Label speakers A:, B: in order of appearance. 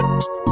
A: 啊。